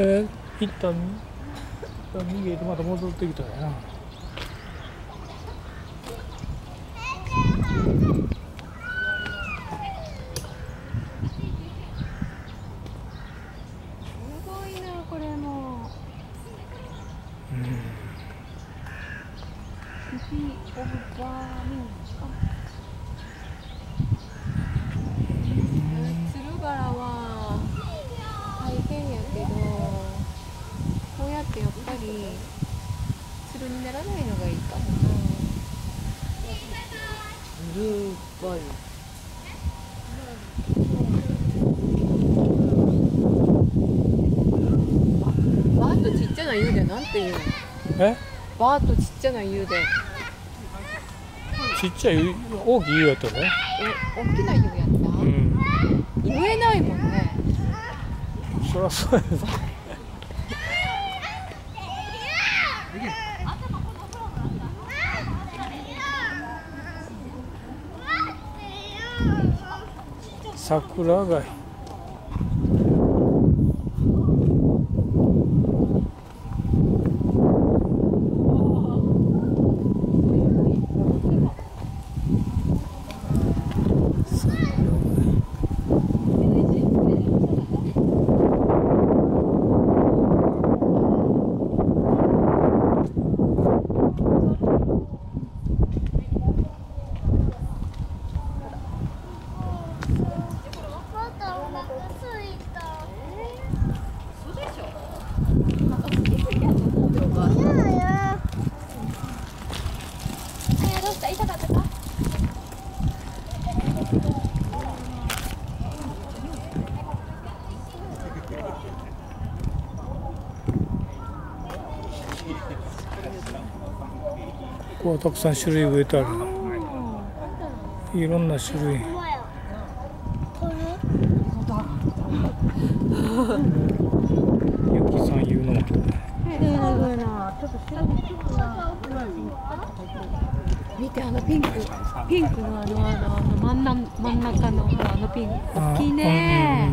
えー、一旦逃げてまた戻ってきたんやな。すごいなこれもシティ・オブ・バーミンガム鶴原は大変やけどこうやってやっぱり鶴にならないのがいいかもなルーバイバーとちっちゃな湯で。なんていうのえ？バーとちっちゃな湯で。ちっちゃい大きい湯やったね。え大きな湯やった、うん。言えないもんね。そりゃそうや sakura gai 痛かったか？ここはたくさん種類植えてあるな。いろんな種類。ゆきさんいうのもある見てあのピンクピンクのあのあのあの真ん中真ん中のあのピンク。大きいね。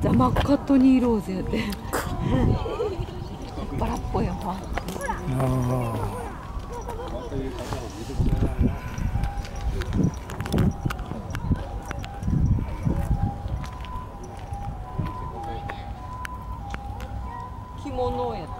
ザマッカトニーローズやって。バラっぽいわああ着物やて